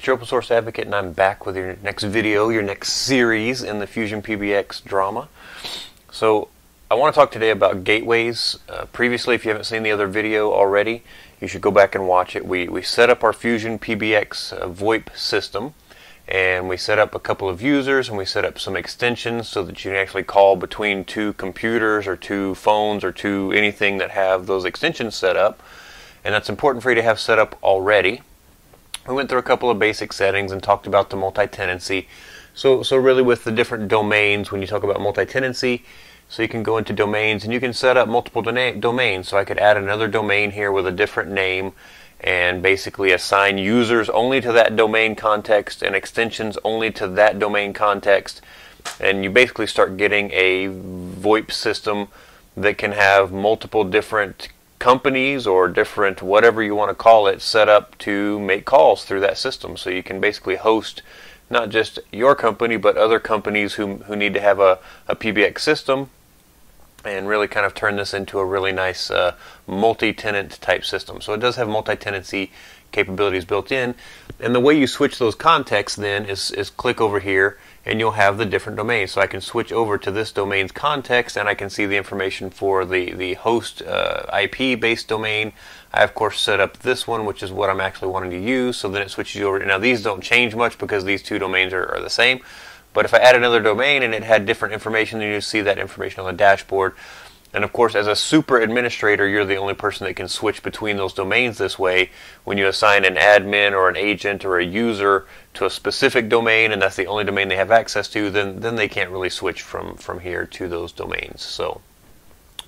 It's your open source advocate, and I'm back with your next video, your next series in the Fusion PBX drama. So, I want to talk today about gateways. Uh, previously, if you haven't seen the other video already, you should go back and watch it. We, we set up our Fusion PBX uh, VoIP system, and we set up a couple of users, and we set up some extensions so that you can actually call between two computers or two phones or two anything that have those extensions set up. And that's important for you to have set up already we went through a couple of basic settings and talked about the multi-tenancy. So, so really with the different domains, when you talk about multi-tenancy, so you can go into domains and you can set up multiple domains. So I could add another domain here with a different name and basically assign users only to that domain context and extensions only to that domain context. And you basically start getting a VoIP system that can have multiple different companies or different whatever you want to call it set up to make calls through that system. So you can basically host not just your company but other companies who, who need to have a, a PBX system and really kind of turn this into a really nice uh, multi-tenant type system. So it does have multi-tenancy capabilities built in. And the way you switch those contexts then is, is click over here and you'll have the different domains. So I can switch over to this domain's context and I can see the information for the, the host uh, IP based domain. I of course set up this one which is what I'm actually wanting to use so then it switches over. Now these don't change much because these two domains are, are the same. But if I add another domain and it had different information, then you see that information on the dashboard. And of course, as a super administrator, you're the only person that can switch between those domains this way. When you assign an admin or an agent or a user to a specific domain, and that's the only domain they have access to, then then they can't really switch from from here to those domains. So,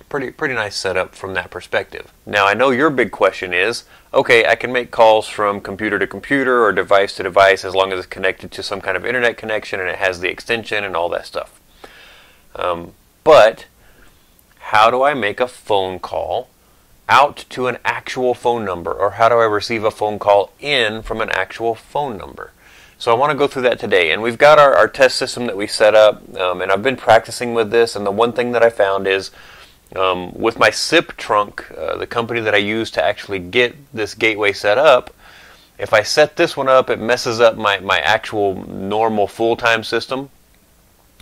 pretty pretty nice setup from that perspective. Now, I know your big question is, okay, I can make calls from computer to computer or device to device as long as it's connected to some kind of internet connection and it has the extension and all that stuff. Um, but how do I make a phone call out to an actual phone number or how do I receive a phone call in from an actual phone number? So I want to go through that today. And we've got our, our test system that we set up um, and I've been practicing with this and the one thing that I found is um, with my SIP trunk, uh, the company that I use to actually get this gateway set up, if I set this one up, it messes up my, my actual normal full-time system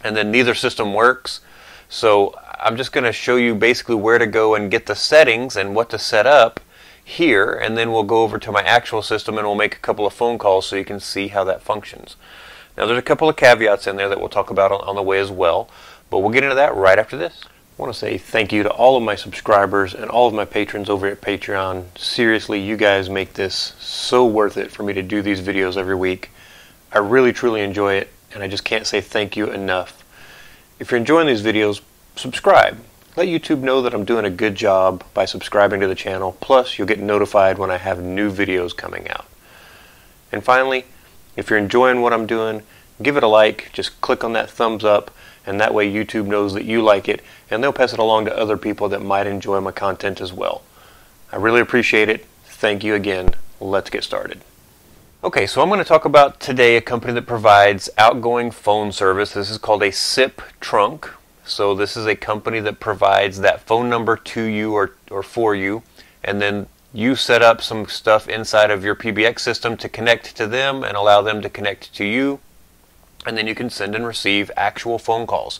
and then neither system works. So I'm just going to show you basically where to go and get the settings and what to set up here and then we'll go over to my actual system and we'll make a couple of phone calls so you can see how that functions. Now there's a couple of caveats in there that we'll talk about on, on the way as well but we'll get into that right after this. I want to say thank you to all of my subscribers and all of my patrons over at Patreon. Seriously, you guys make this so worth it for me to do these videos every week. I really truly enjoy it and I just can't say thank you enough. If you're enjoying these videos, subscribe. Let YouTube know that I'm doing a good job by subscribing to the channel. Plus, you'll get notified when I have new videos coming out. And finally, if you're enjoying what I'm doing, give it a like. Just click on that thumbs up, and that way YouTube knows that you like it, and they'll pass it along to other people that might enjoy my content as well. I really appreciate it. Thank you again. Let's get started. Okay, so I'm going to talk about today a company that provides outgoing phone service. This is called a SIP trunk, so this is a company that provides that phone number to you or, or for you, and then you set up some stuff inside of your PBX system to connect to them and allow them to connect to you, and then you can send and receive actual phone calls.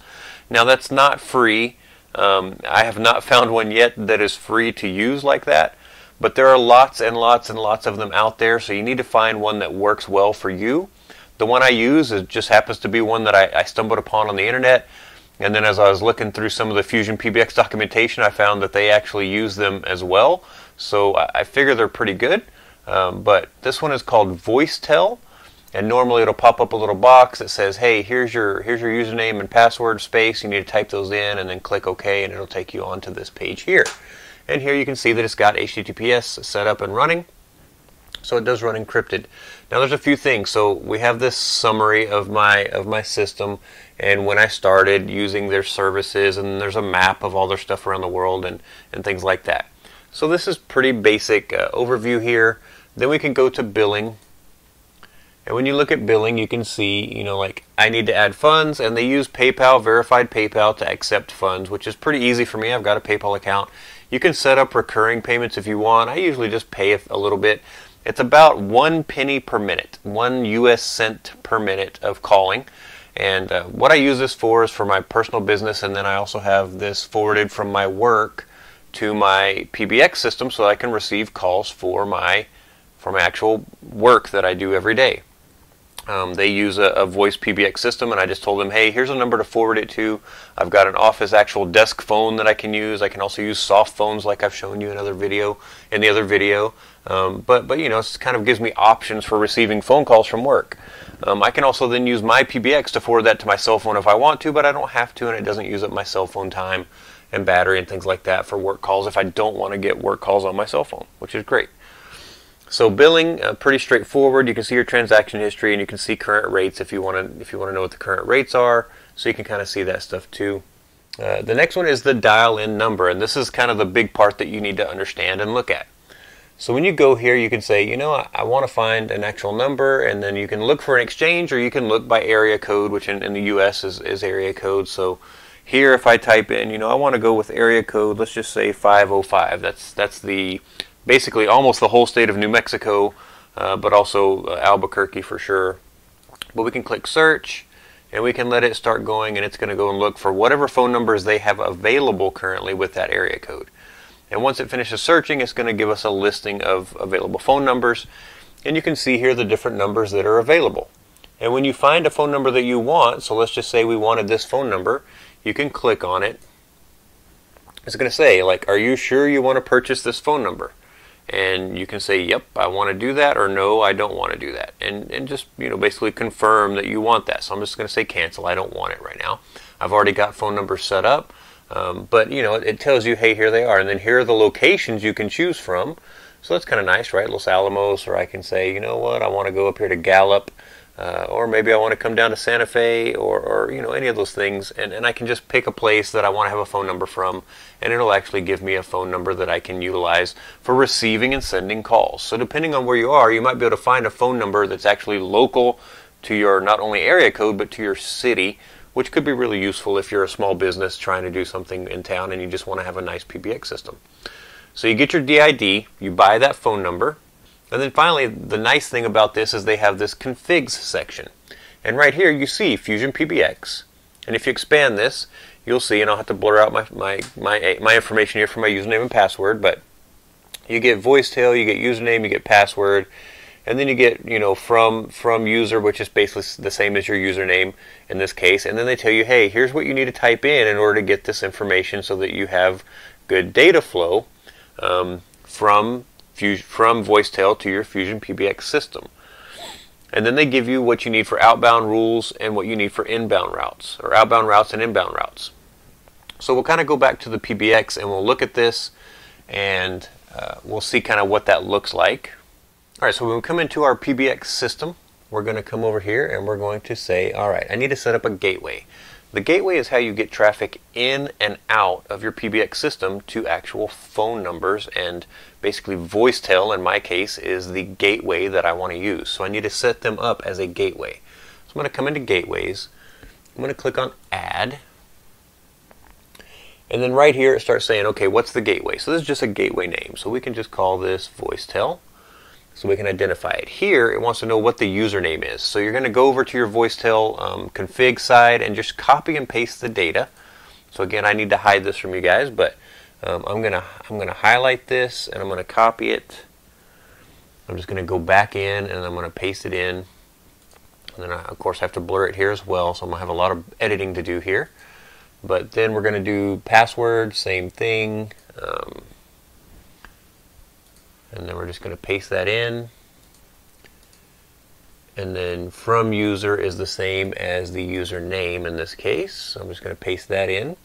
Now that's not free. Um, I have not found one yet that is free to use like that, but there are lots and lots and lots of them out there, so you need to find one that works well for you. The one I use is just happens to be one that I, I stumbled upon on the internet. And then as I was looking through some of the Fusion PBX documentation, I found that they actually use them as well. So I figure they're pretty good. Um, but this one is called VoiceTel. And normally it'll pop up a little box that says, hey, here's your, here's your username and password space. You need to type those in and then click OK and it'll take you onto this page here. And here you can see that it's got HTTPS set up and running. So it does run encrypted. Now there's a few things. So we have this summary of my of my system and when I started using their services and there's a map of all their stuff around the world and, and things like that. So this is pretty basic uh, overview here. Then we can go to billing. And when you look at billing, you can see, you know, like I need to add funds and they use PayPal, verified PayPal to accept funds, which is pretty easy for me. I've got a PayPal account. You can set up recurring payments if you want. I usually just pay a little bit It's about one penny per minute, one US cent per minute of calling. And uh, what I use this for is for my personal business, and then I also have this forwarded from my work to my PBX system so I can receive calls for my for my actual work that I do every day. Um, they use a, a, voice PBX system, and I just told them, hey, here's a number to forward it to. I've got an office actual desk phone that I can use. I can also use soft phones, like I've shown you in other video in the other video. Um, but but you know, it kind of gives me options for receiving phone calls from work. Um, I can also then use my PBX to forward that to my cell phone if I want to, but I don't have to, and it doesn't use up my cell phone time and battery and things like that for work calls if I don't want to get work calls on my cell phone, which is great. So billing, uh, pretty straightforward. You can see your transaction history and you can see current rates if you want to if you want to know what the current rates are. So you can kind of see that stuff too. Uh, the next one is the dial-in number, and this is kind of the big part that you need to understand and look at. So when you go here, you can say, you know, I, I want to find an actual number, and then you can look for an exchange, or you can look by area code, which in, in the U.S. Is, is area code. So here, if I type in, you know, I want to go with area code, let's just say 505. That's that's the basically almost the whole state of New Mexico, uh, but also uh, Albuquerque for sure. But we can click search and we can let it start going and it's going to go and look for whatever phone numbers they have available currently with that area code. And once it finishes searching, it's going to give us a listing of available phone numbers. And you can see here the different numbers that are available. And when you find a phone number that you want, so let's just say we wanted this phone number, you can click on it. It's going to say, like, are you sure you want to purchase this phone number? And you can say yep I want to do that or no I don't want to do that and and just you know basically confirm that you want that. So I'm just going to say cancel. I don't want it right now. I've already got phone numbers set up um, but you know it, it tells you hey here they are and then here are the locations you can choose from. So that's kind of nice right? Los Alamos or I can say you know what? I want to go up here to Gallup uh, or maybe I want to come down to Santa Fe or, or you know any of those things and, and I can just pick a place that I want to have a phone number from and it'll actually give me a phone number that I can utilize for receiving and sending calls. So depending on where you are, you might be able to find a phone number that's actually local to your not only area code but to your city which could be really useful if you're a small business trying to do something in town and you just want to have a nice PBX system. So you get your DID, you buy that phone number, and then finally, the nice thing about this is they have this configs section. And right here you see Fusion PBX. And if you expand this, you'll see, and I'll have to blur out my, my, my, my information here for my username and password, but you get VoiceTel, you get username, you get password, and then you get, you know, from from user, which is basically the same as your username in this case, and then they tell you, hey, here's what you need to type in in order to get this information so that you have good data flow um, from from VoiceTel to your Fusion PBX system. And then they give you what you need for outbound rules and what you need for inbound routes, or outbound routes and inbound routes. So we'll kind of go back to the PBX and we'll look at this and uh, we'll see kind of what that looks like. All right, so when we come into our PBX system, we're going to come over here and we're going to say, all right, I need to set up a gateway. The gateway is how you get traffic in and out of your PBX system to actual phone numbers and basically VoiceTel in my case is the gateway that I want to use. So I need to set them up as a gateway. So I'm going to come into gateways. I'm going to click on add. And then right here it starts saying, okay, what's the gateway? So this is just a gateway name. So we can just call this VoiceTel so we can identify it. Here, it wants to know what the username is. So you're going to go over to your VoiceTel um, config side and just copy and paste the data. So again, I need to hide this from you guys, but um, I'm gonna I'm gonna highlight this and I'm gonna copy it. I'm just gonna go back in and I'm gonna paste it in. And then I, of course I have to blur it here as well, so I'm gonna have a lot of editing to do here. But then we're gonna do password, same thing. Um, and then we're just going to paste that in. And then from user is the same as the username in this case. So I'm just going to paste that in.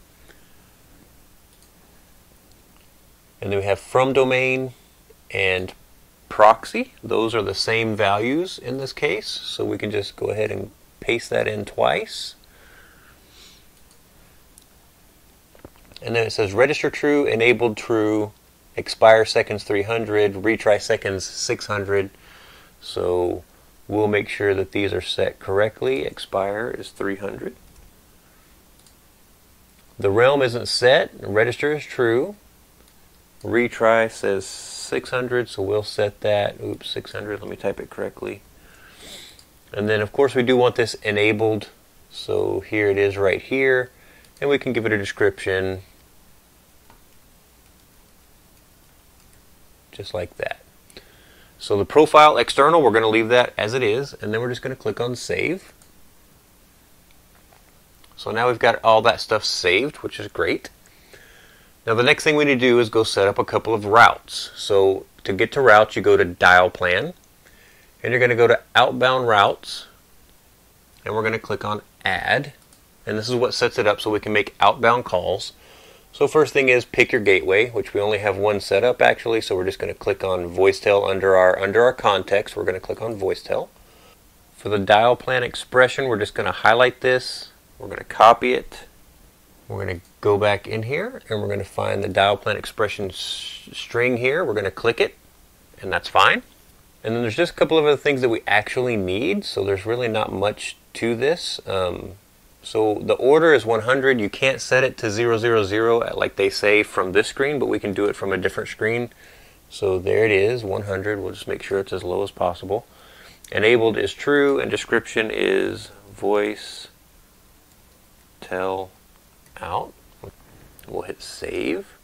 And then we have from domain and proxy. Those are the same values in this case. So we can just go ahead and paste that in twice. And then it says register true enabled true expire seconds 300, retry seconds 600. So we'll make sure that these are set correctly. Expire is 300. The realm isn't set, register is true. Retry says 600, so we'll set that. Oops, 600. Let me type it correctly. And then, of course, we do want this enabled. So here it is right here. And we can give it a description just like that. So the profile external, we're going to leave that as it is, and then we're just going to click on Save. So now we've got all that stuff saved, which is great. Now the next thing we need to do is go set up a couple of routes. So to get to routes, you go to Dial Plan, and you're going to go to Outbound Routes, and we're going to click on Add, and this is what sets it up so we can make outbound calls. So first thing is pick your gateway, which we only have one set up actually, so we're just going to click on VoiceTel under our under our context. We're going to click on VoiceTel. For the dial plan expression, we're just going to highlight this. We're going to copy it. We're going to go back in here and we're going to find the dial plan expression string here. We're going to click it and that's fine. And then there's just a couple of other things that we actually need, so there's really not much to this. Um, so the order is 100. You can't set it to 000 like they say from this screen, but we can do it from a different screen. So there it is, 100. We'll just make sure it's as low as possible. Enabled is true, and description is voice tell out. We'll hit save.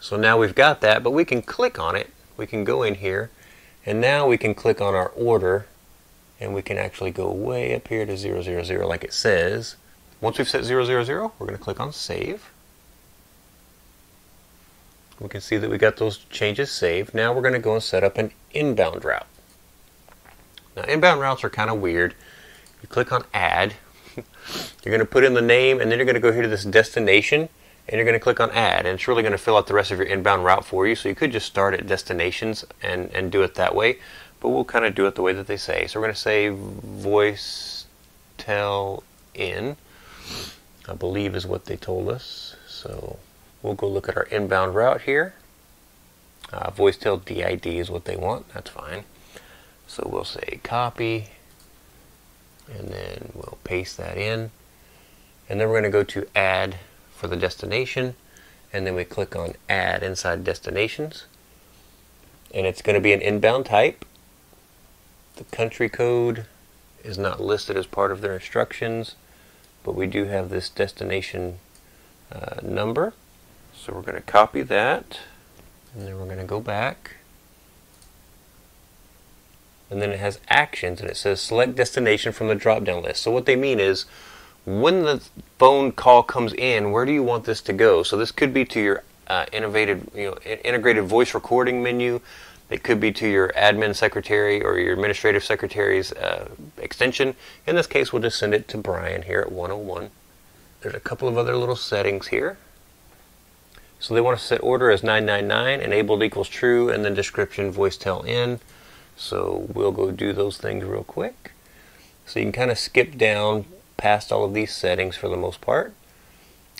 So now we've got that, but we can click on it. We can go in here, and now we can click on our order and we can actually go way up here to 000 like it says. Once we've set 000, we're going to click on Save. We can see that we got those changes saved. Now we're going to go and set up an inbound route. Now inbound routes are kind of weird. You click on Add. you're going to put in the name and then you're going to go here to this destination and you're going to click on Add and it's really going to fill out the rest of your inbound route for you. So you could just start at destinations and, and do it that way but we'll kind of do it the way that they say. So we're going to say voice tell in, I believe is what they told us. So we'll go look at our inbound route here. Uh, VoiceTel DID is what they want. That's fine. So we'll say copy, and then we'll paste that in. And then we're going to go to add for the destination, and then we click on add inside destinations. And it's going to be an inbound type. The country code is not listed as part of their instructions, but we do have this destination uh, number. So we're going to copy that, and then we're going to go back. And then it has actions, and it says select destination from the drop-down list. So what they mean is, when the phone call comes in, where do you want this to go? So this could be to your uh, innovative, you know, integrated voice recording menu. It could be to your admin secretary or your administrative secretary's uh, extension. In this case, we'll just send it to Brian here at 101. There's a couple of other little settings here. So they want to set order as 999, enabled equals true, and then description VoiceTel in. So we'll go do those things real quick. So you can kind of skip down past all of these settings for the most part.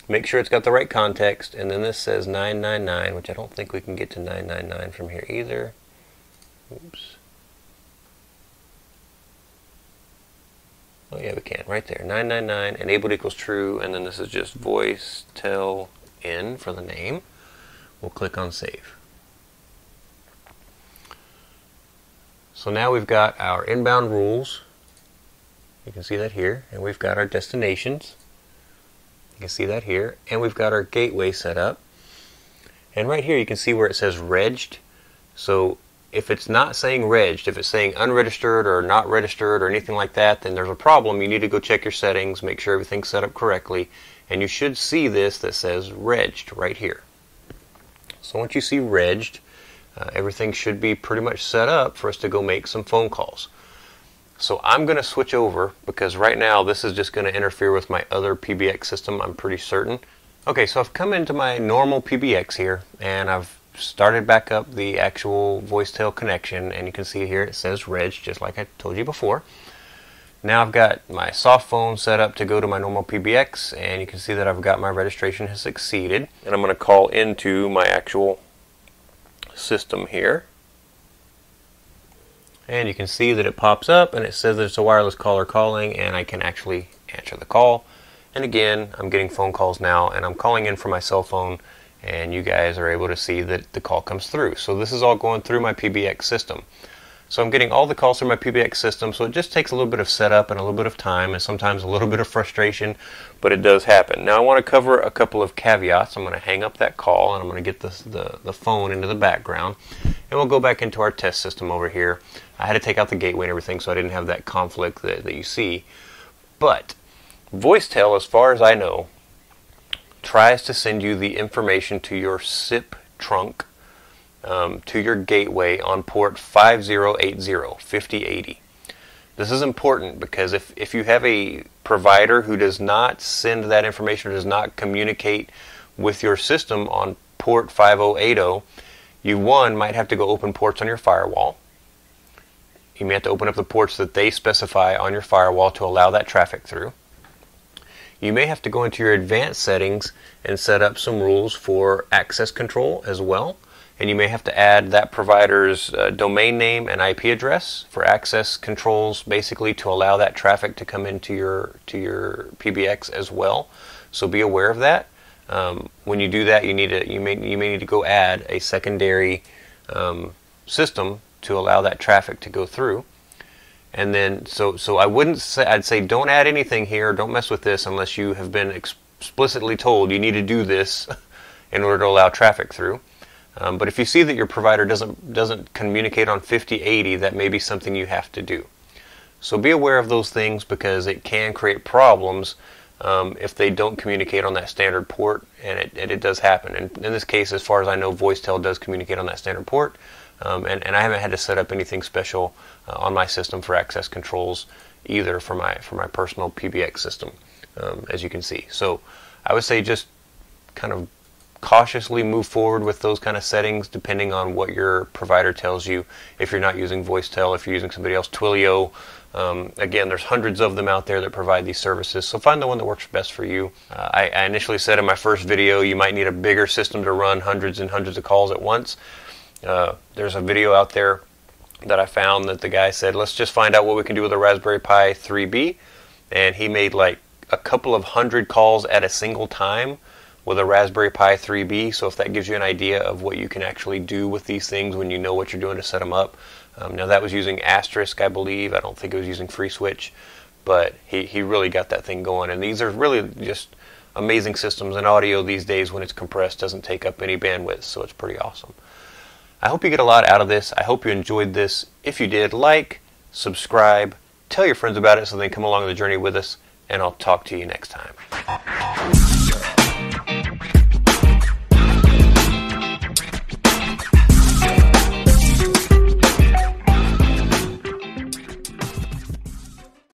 Make sure it's got the right context, and then this says 999, which I don't think we can get to 999 from here either. Oops. Oh yeah, we can, right there. 999, enabled equals true, and then this is just voice tell in for the name. We'll click on save. So now we've got our inbound rules. You can see that here, and we've got our destinations. You can see that here, and we've got our gateway set up. And right here you can see where it says regged. So if it's not saying regged, if it's saying unregistered or not registered or anything like that, then there's a problem. You need to go check your settings, make sure everything's set up correctly, and you should see this that says regged right here. So once you see regged, uh, everything should be pretty much set up for us to go make some phone calls. So I'm going to switch over because right now this is just going to interfere with my other PBX system, I'm pretty certain. Okay, so I've come into my normal PBX here and I've started back up the actual VoiceTel connection and you can see here it says Reg just like I told you before. Now I've got my soft phone set up to go to my normal PBX and you can see that I've got my registration has succeeded. And I'm going to call into my actual system here. And you can see that it pops up and it says that it's a wireless caller calling and I can actually answer the call. And again I'm getting phone calls now and I'm calling in from my cell phone and you guys are able to see that the call comes through. So this is all going through my PBX system. So I'm getting all the calls through my PBX system, so it just takes a little bit of setup and a little bit of time and sometimes a little bit of frustration, but it does happen. Now I want to cover a couple of caveats. I'm going to hang up that call and I'm going to get the, the, phone into the background and we'll go back into our test system over here. I had to take out the gateway and everything so I didn't have that conflict that, that you see. But VoiceTel, as far as I know, tries to send you the information to your SIP trunk um, to your gateway on port 5080, 5080. This is important because if, if you have a provider who does not send that information or does not communicate with your system on port 5080, you one might have to go open ports on your firewall. You may have to open up the ports that they specify on your firewall to allow that traffic through. You may have to go into your advanced settings and set up some rules for access control as well and you may have to add that provider's uh, domain name and IP address for access controls, basically to allow that traffic to come into your to your PBX as well. So be aware of that. Um, when you do that, you need to you may you may need to go add a secondary um, system to allow that traffic to go through. And then so so I wouldn't say I'd say don't add anything here. Don't mess with this unless you have been explicitly told you need to do this in order to allow traffic through. Um, but if you see that your provider doesn't doesn't communicate on 5080, that may be something you have to do. So be aware of those things because it can create problems um, if they don't communicate on that standard port, and it, and it does happen. And in this case, as far as I know, VoiceTel does communicate on that standard port, um, and, and I haven't had to set up anything special uh, on my system for access controls either for my for my personal PBX system, um, as you can see. So I would say just kind of cautiously move forward with those kind of settings depending on what your provider tells you. If you're not using VoiceTel, if you're using somebody else, Twilio. Um, again, there's hundreds of them out there that provide these services, so find the one that works best for you. Uh, I, I, initially said in my first video you might need a bigger system to run hundreds and hundreds of calls at once. Uh, there's a video out there that I found that the guy said, let's just find out what we can do with a Raspberry Pi 3B, and he made like a couple of hundred calls at a single time with a Raspberry Pi 3B. So if that gives you an idea of what you can actually do with these things when you know what you're doing to set them up. Um, now that was using Asterisk, I believe. I don't think it was using FreeSWITCH, but he, he really got that thing going. And these are really just amazing systems. And audio these days, when it's compressed, doesn't take up any bandwidth, so it's pretty awesome. I hope you get a lot out of this. I hope you enjoyed this. If you did, like, subscribe, tell your friends about it so they can come along the journey with us, and I'll talk to you next time.